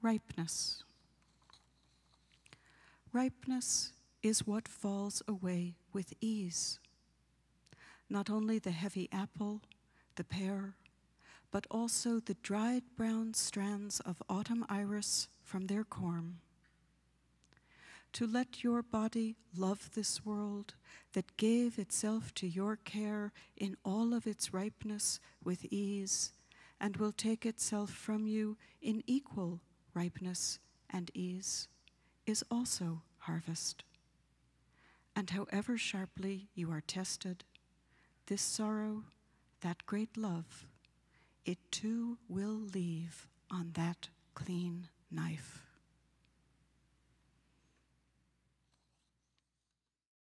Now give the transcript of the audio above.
Ripeness. Ripeness is what falls away with ease. Not only the heavy apple, the pear, but also the dried brown strands of autumn iris from their corm. To let your body love this world that gave itself to your care in all of its ripeness with ease, and will take itself from you in equal ripeness and ease, is also harvest. And however sharply you are tested, this sorrow, that great love, it too will leave on that clean knife.